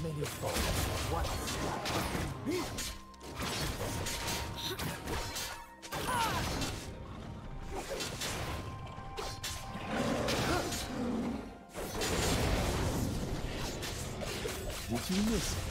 Many foes. One. Did you miss it?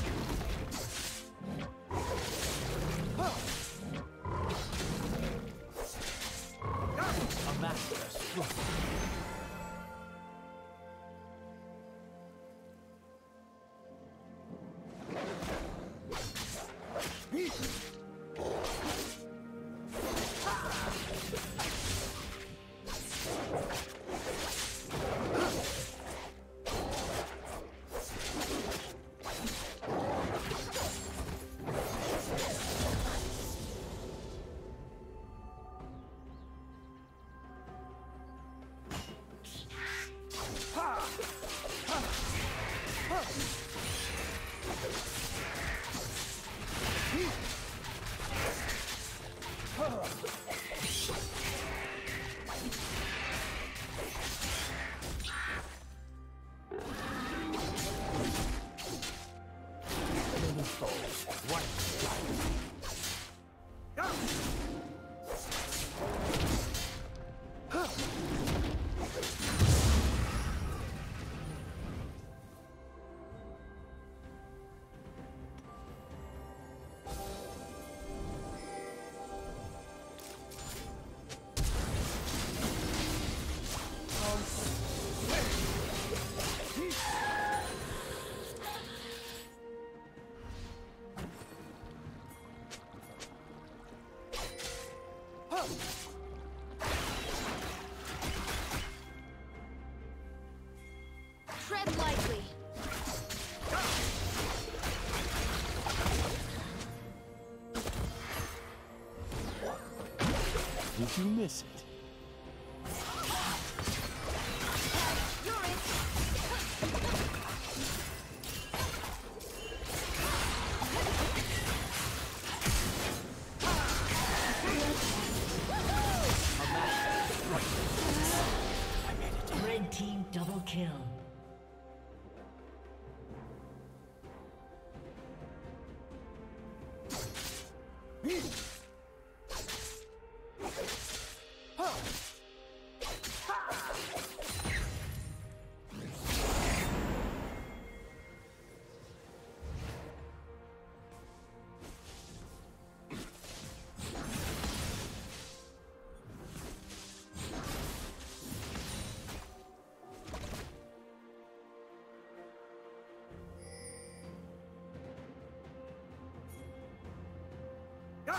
You miss it?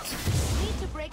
Need to break.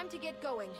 Time to get going.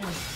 Kill.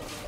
Oh.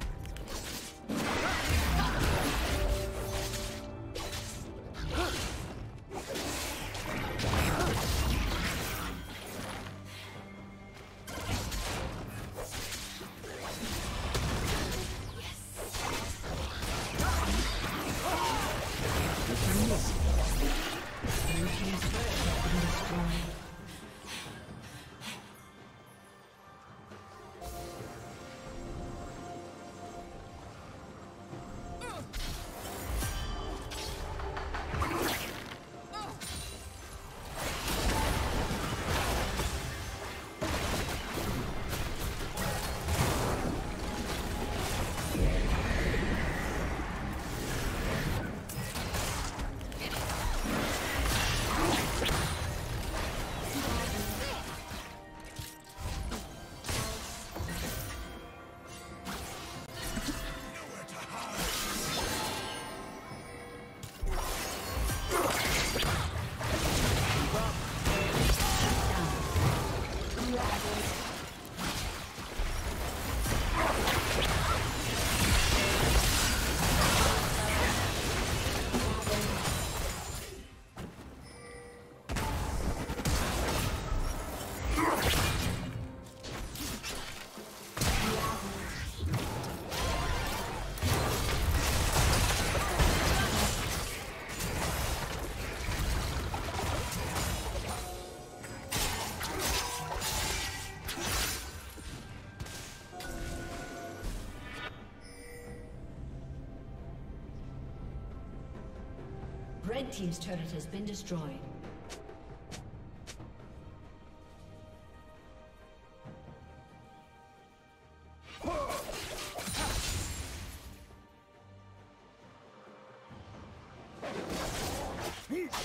Red Team's turret has been destroyed.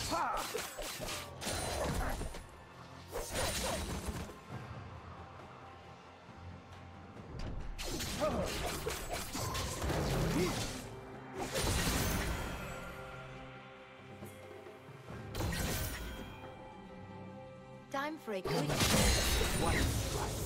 Time for a quick One strike.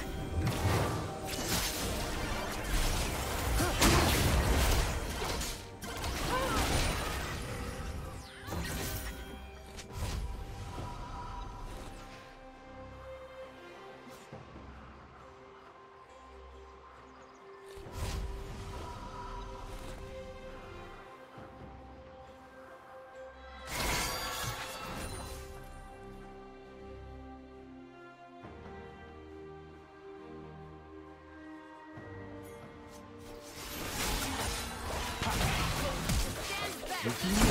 A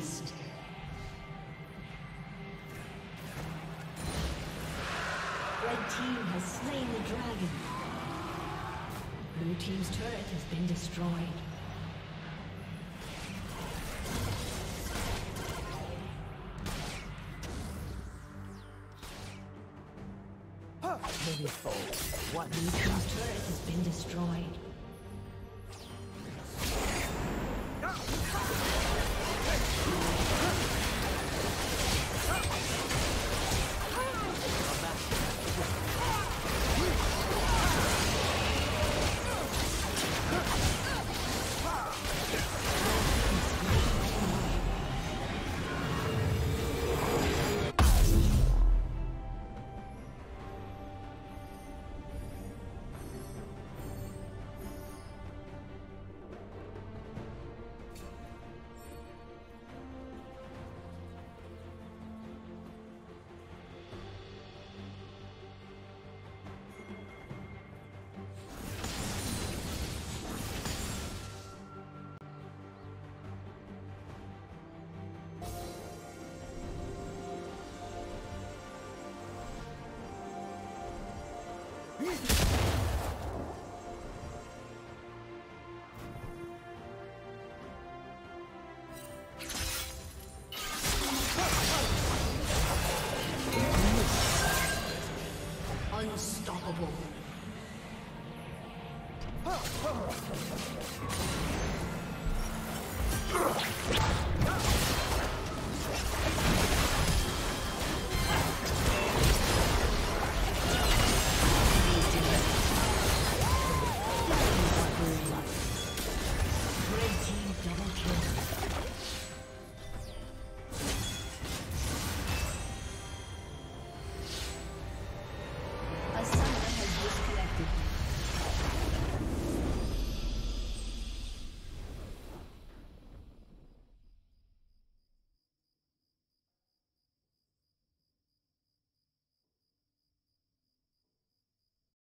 Team's turret has been destroyed. Many foes. One Team's turret has been destroyed. Ugh!